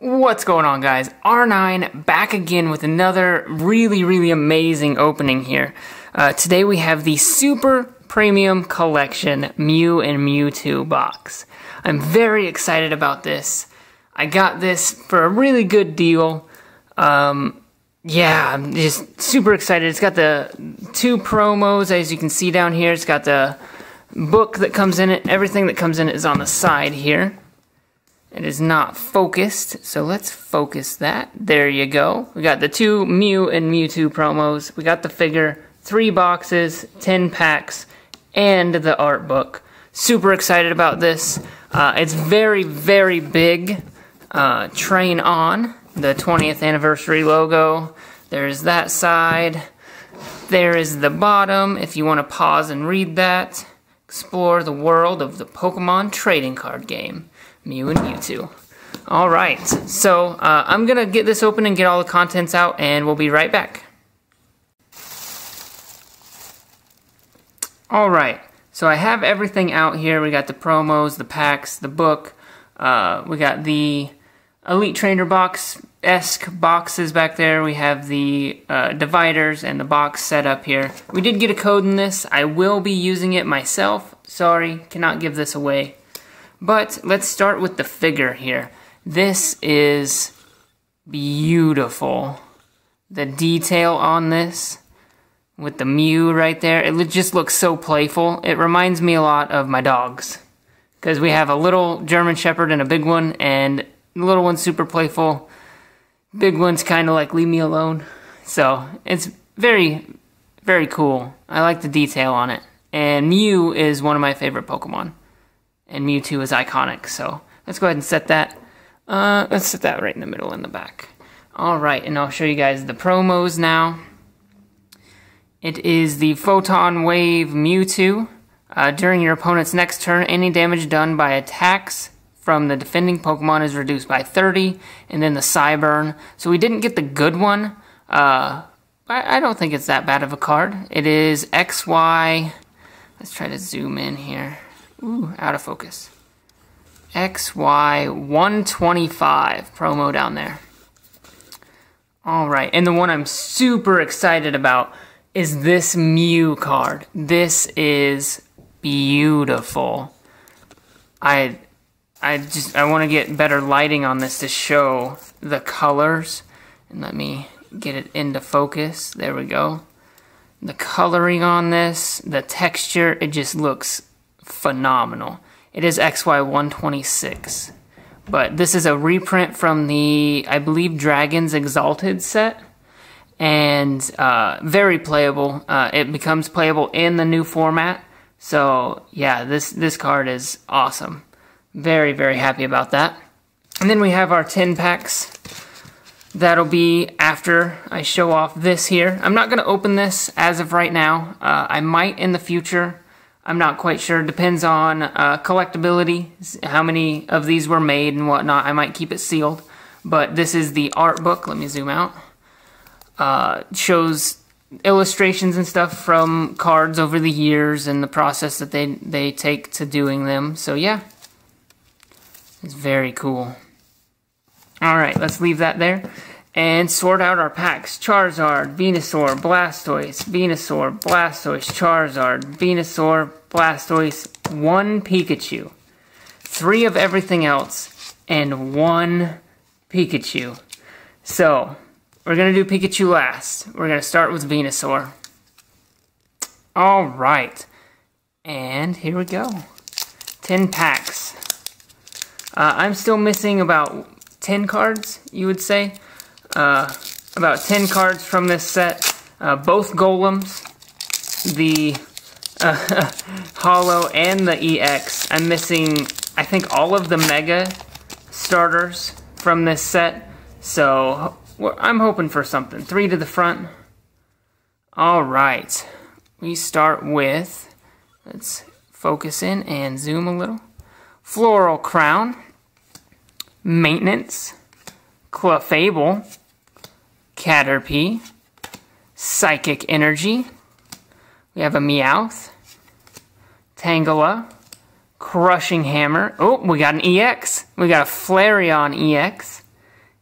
What's going on guys? R9 back again with another really, really amazing opening here. Uh, today we have the Super Premium Collection Mew and Mewtwo box. I'm very excited about this. I got this for a really good deal. Um, yeah, I'm just super excited. It's got the two promos as you can see down here. It's got the book that comes in it. Everything that comes in it is on the side here. It is not focused, so let's focus that. There you go. We got the two Mew and Mewtwo promos. We got the figure, three boxes, 10 packs, and the art book. Super excited about this. Uh, it's very, very big. Uh, Train On, the 20th anniversary logo. There's that side. There is the bottom, if you want to pause and read that. Explore the world of the Pokemon trading card game. Mew and Mewtwo. All right, so uh, I'm gonna get this open and get all the contents out, and we'll be right back. All right, so I have everything out here. We got the promos, the packs, the book. Uh, we got the Elite Trainer box esque boxes back there. We have the uh, dividers and the box set up here. We did get a code in this. I will be using it myself. Sorry, cannot give this away. But let's start with the figure here. This is beautiful. The detail on this with the Mew right there, it just looks so playful. It reminds me a lot of my dogs. Because we have a little German Shepherd and a big one, and the little one's super playful. Big one's kind of like leave me alone. So it's very, very cool. I like the detail on it. And Mew is one of my favorite Pokemon and Mewtwo is iconic. So let's go ahead and set that. Uh, let's set that right in the middle in the back. All right, and I'll show you guys the promos now. It is the Photon Wave Mewtwo. Uh, during your opponent's next turn, any damage done by attacks from the defending Pokemon is reduced by 30, and then the Psyburn. So we didn't get the good one. Uh, I don't think it's that bad of a card. It is XY. Let's try to zoom in here. Ooh, out of focus. XY125 promo down there. Alright, and the one I'm super excited about is this Mew card. This is beautiful. I I just I want to get better lighting on this to show the colors. And let me get it into focus. There we go. The coloring on this, the texture, it just looks phenomenal. It is XY126. But this is a reprint from the, I believe, Dragons Exalted set. And uh, very playable. Uh, it becomes playable in the new format. So, yeah, this, this card is awesome. Very, very happy about that. And then we have our 10 packs. That'll be after I show off this here. I'm not going to open this as of right now. Uh, I might in the future. I'm not quite sure. Depends on uh, collectability, how many of these were made and whatnot. I might keep it sealed. But this is the art book. Let me zoom out. Uh, shows illustrations and stuff from cards over the years and the process that they, they take to doing them. So yeah, it's very cool. Alright, let's leave that there and sort out our packs. Charizard, Venusaur, Blastoise, Venusaur, Blastoise, Charizard, Venusaur, Blastoise, one Pikachu. Three of everything else, and one Pikachu. So, we're going to do Pikachu last. We're going to start with Venusaur. Alright. And here we go. 10 packs. Uh, I'm still missing about 10 cards, you would say uh, about 10 cards from this set. Uh, both golems, the uh, Holo, and the EX. I'm missing, I think, all of the Mega starters from this set. So, I'm hoping for something. Three to the front. Alright. We start with, let's focus in and zoom a little. Floral Crown. Maintenance. Clefable, Caterpie, Psychic Energy, we have a Meowth, Tangela, Crushing Hammer, oh, we got an EX, we got a Flareon EX,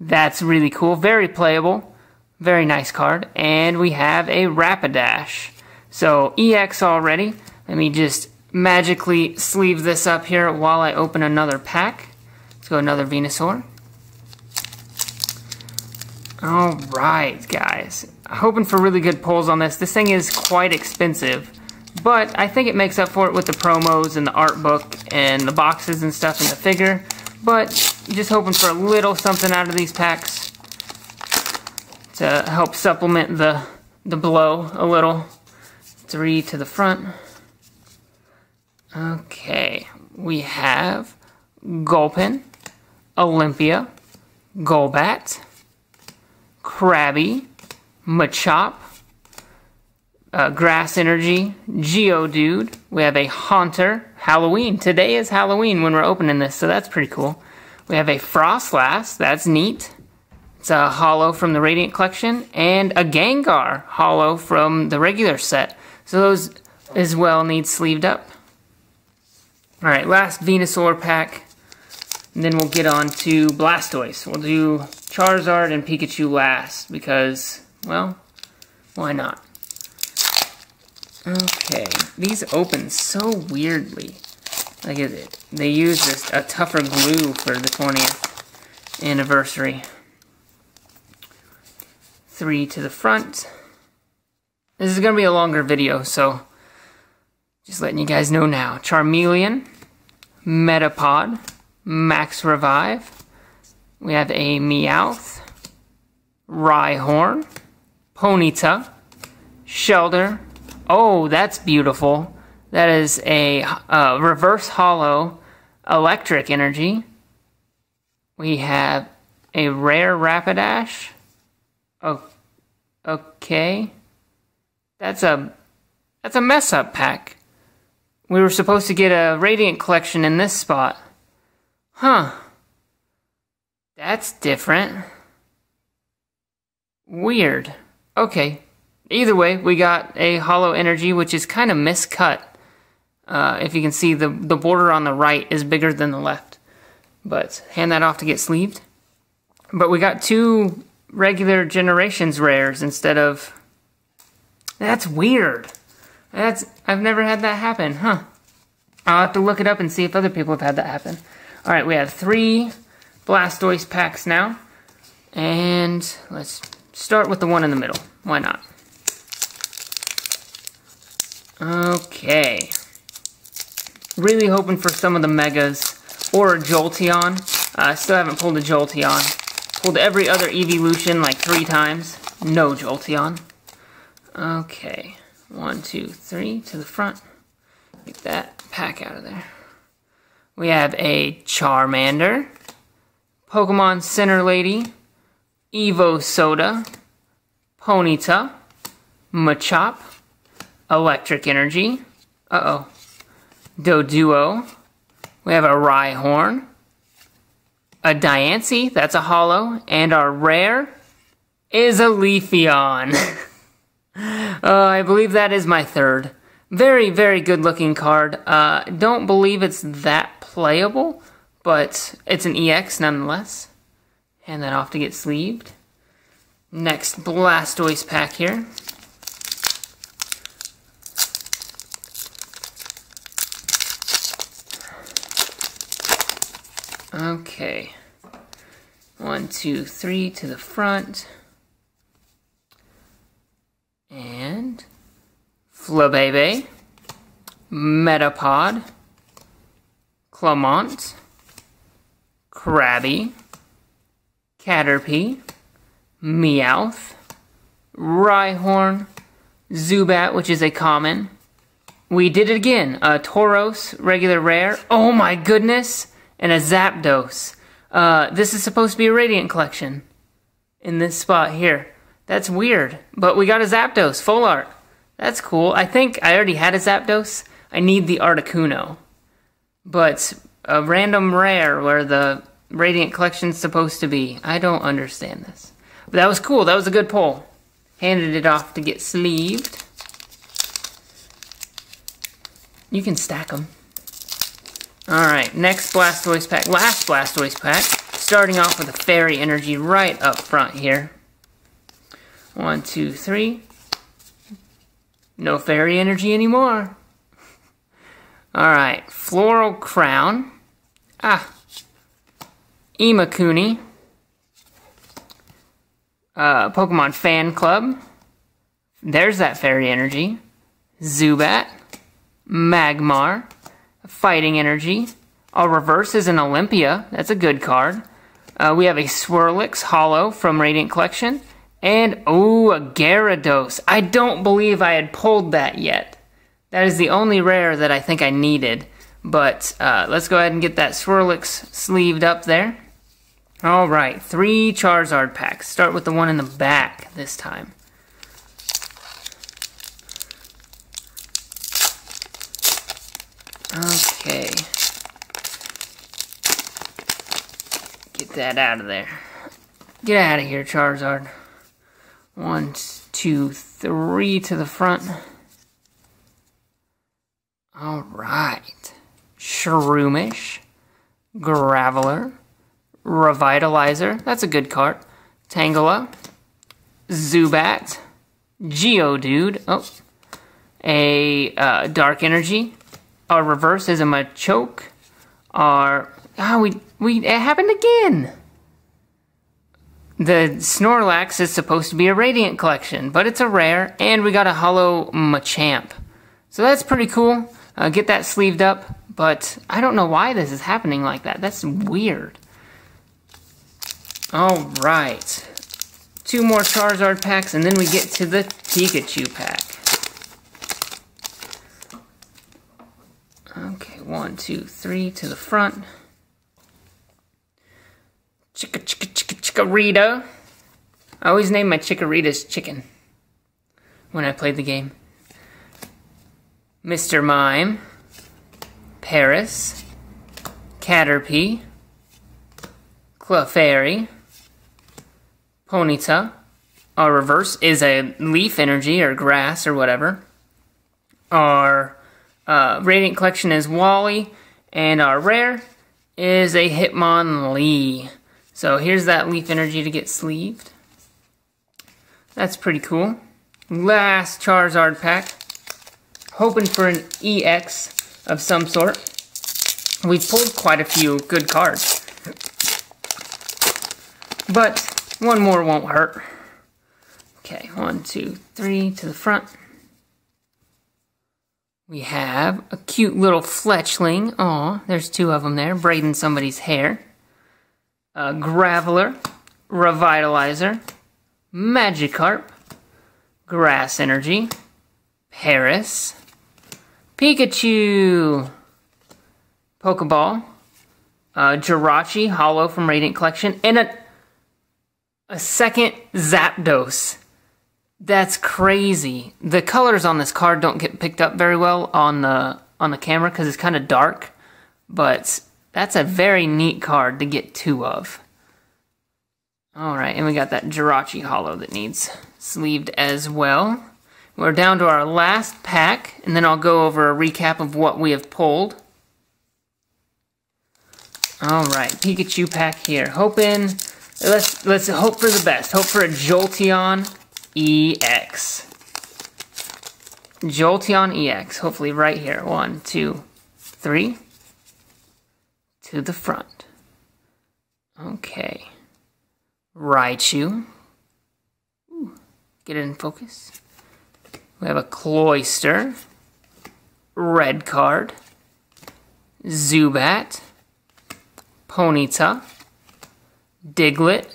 That's really cool. Very playable. Very nice card. And we have a Rapidash. So EX already. Let me just magically sleeve this up here while I open another pack. Let's go another Venusaur. Alright, guys. Hoping for really good pulls on this. This thing is quite expensive. But I think it makes up for it with the promos and the art book and the boxes and stuff and the figure. But just hoping for a little something out of these packs to help supplement the, the blow a little. Three to the front. Okay, we have Gulpin, Olympia, Golbat, Krabby, Machop, uh, Grass Energy, Geodude. We have a Haunter, Halloween. Today is Halloween when we're opening this, so that's pretty cool. We have a Froslass, that's neat. It's a holo from the Radiant Collection, and a Gengar holo from the regular set. So those as well need sleeved up. Alright, last Venusaur pack. And then we'll get on to Blastoise. We'll do Charizard and Pikachu last because, well, why not? Okay, these open so weirdly. Like it, they use this a tougher glue for the 20th anniversary. Three to the front. This is going to be a longer video, so just letting you guys know now. Charmeleon, Metapod, Max Revive. We have a Meowth, Rhyhorn, Ponyta, Shellder, Oh, that's beautiful. That is a uh, reverse holo electric energy. We have a rare Rapidash. Oh, okay. That's a that's a mess up pack. We were supposed to get a Radiant collection in this spot. Huh. That's different. Weird. Okay. Either way, we got a holo energy, which is kind of miscut. Uh, if you can see, the, the border on the right is bigger than the left. But hand that off to get sleeved. But we got two regular generations rares instead of... That's weird. That's I've never had that happen, huh? I'll have to look it up and see if other people have had that happen. Alright, we have three Blastoise packs now. And let's start with the one in the middle. Why not? Okay. Really hoping for some of the Megas or a Jolteon. I uh, still haven't pulled a Jolteon. Pulled every other evolution like three times. No Jolteon. Okay. One, two, three to the front. Get that pack out of there. We have a Charmander, Pokemon Center Lady, Evo Soda, Ponyta, Machop, Electric Energy. Uh-oh. Doduo. We have a Rhyhorn. A Diancie, that's a holo, And our rare is a Leafeon. uh, I believe that is my third. Very, very good looking card. Uh, don't believe it's that playable, but it's an EX nonetheless. Hand that off to get sleeved. Next Blastoise pack here. Okay. One, two, three to the front. And Flabebe, Metapod, Clamont, Krabby, Caterpie, Meowth, Rhyhorn, Zubat, which is a common. We did it again. A Tauros, regular rare. Oh my goodness and a Zapdos. Uh, this is supposed to be a Radiant collection in this spot here. That's weird, but we got a Zapdos, full art. That's cool. I think I already had a Zapdos. I need the Articuno. But a random rare where the Radiant collection's supposed to be. I don't understand this. But that was cool. That was a good pull. Handed it off to get sleeved. You can stack them. Alright, next Blastoise pack. Last Blastoise pack. starting off with a fairy energy right up front here. One, two, three. No fairy energy anymore. Alright, Floral Crown. Ah. Imakuni. Uh, Pokemon Fan Club. There's that fairy energy. Zubat. Magmar. Fighting energy. Our reverse is an Olympia. That's a good card. Uh, we have a Swirlix Holo from Radiant Collection. And, oh, a Gyarados. I don't believe I had pulled that yet. That is the only rare that I think I needed. But uh, let's go ahead and get that Swirlix sleeved up there. Alright, three Charizard packs. Start with the one in the back this time. Okay. Get that out of there. Get out of here, Charizard. One, two, three to the front. Alright. Shroomish. Graveler. Revitalizer. That's a good card. Tangela. Zubat. Geodude. Oh. A uh, Dark Energy. Our reverse is a Machoke. Our... Ah, oh, we... we... It happened again! The Snorlax is supposed to be a Radiant collection, but it's a rare, and we got a Holo Machamp. So that's pretty cool. Uh, get that sleeved up, but I don't know why this is happening like that. That's weird. Alright. Two more Charizard packs, and then we get to the Pikachu pack. Okay, one, two, three to the front. Chicka, chicka, chicka, Chikorita. I always name my Chikoritas chicken when I played the game. Mr. Mime. Paras. Caterpie. Clefairy. Ponyta. Our reverse is a leaf energy or grass or whatever. Our uh, Radiant Collection is Wally. And our rare is a Hitmonlee. So here's that leaf energy to get sleeved. That's pretty cool. Last Charizard pack. Hoping for an EX of some sort. We've pulled quite a few good cards. But one more won't hurt. Okay, one, two, three to the front. We have a cute little fletchling. Aw, there's two of them there, braiding somebody's hair uh, Graveler, Revitalizer, Magikarp, Grass Energy, Paras, Pikachu, Pokeball, uh, Jirachi, Holo from Radiant Collection, and a, a second Zapdos. That's crazy. The colors on this card don't get picked up very well on the on the camera because it's kind of dark, but that's a very neat card to get two of. Alright, and we got that Jirachi Holo that needs sleeved as well. We're down to our last pack, and then I'll go over a recap of what we have pulled. Alright, Pikachu pack here. Hoping, let's, let's hope for the best. Hope for a Jolteon EX. Jolteon EX, hopefully right here. One, two, three to the front. Okay. Raichu. Ooh, get it in focus. We have a Cloyster. Red card. Zubat. Ponyta. Diglett.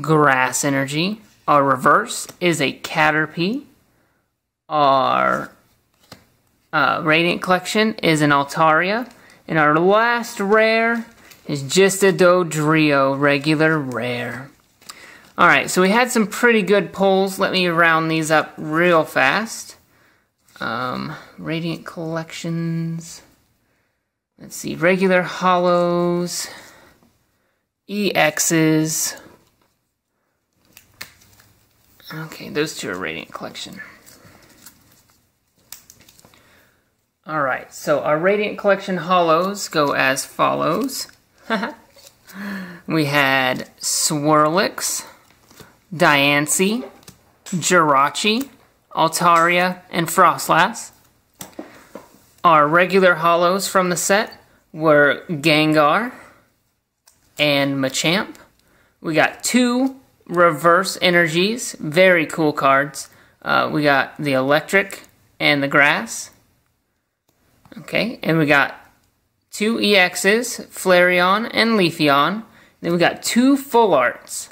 Grass Energy. Our reverse is a Caterpie. Our uh, Radiant Collection is an Altaria. And our last rare is just a Dodrio, regular rare. Alright, so we had some pretty good pulls. Let me round these up real fast. Um, Radiant Collections. Let's see, regular holos, EXs. Okay, those two are Radiant Collection. Alright, so our Radiant Collection holos go as follows. we We had Swirlix, Diancie, Jirachi, Altaria, and Froslass. Our regular holos from the set were Gengar and Machamp. We got two reverse energies, very cool cards. Uh, we got the electric and the grass. Okay, and we got two EXs, Flareon and Leafeon. Then we got two full arts,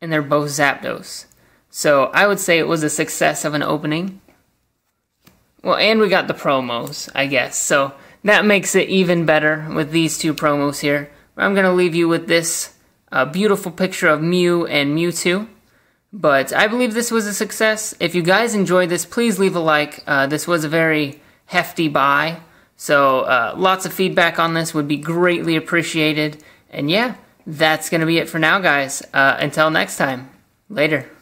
and they're both Zapdos. So I would say it was a success of an opening. Well, and we got the promos, I guess. So that makes it even better with these two promos here. I'm going to leave you with this uh, beautiful picture of Mew and Mewtwo. But I believe this was a success. If you guys enjoyed this, please leave a like. Uh, this was a very hefty buy. So uh, lots of feedback on this would be greatly appreciated. And yeah, that's going to be it for now, guys. Uh, until next time. Later.